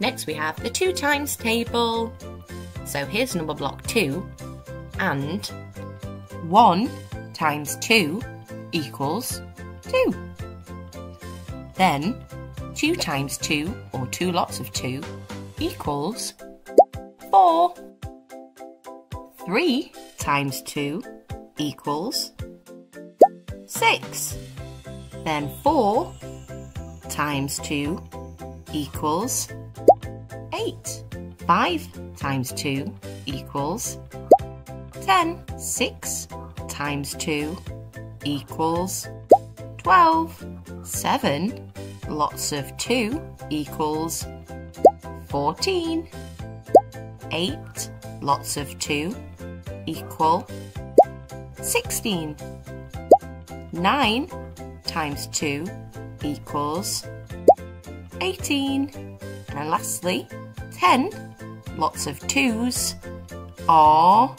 Next we have the 2 times table. So here's Numberblock 2 and 1 times 2 equals 2. Then 2 times 2 or 2 lots of 2 equals 4. 3 times 2 equals 6. Then 4 times 2 equals 8. 5 times 2 equals 10. 6 times 2 equals 12. 7 lots of 2 equals 14. 8 lots of 2 equal 16. 9 times 2 equals 18. And lastly, 10 lots of 2's are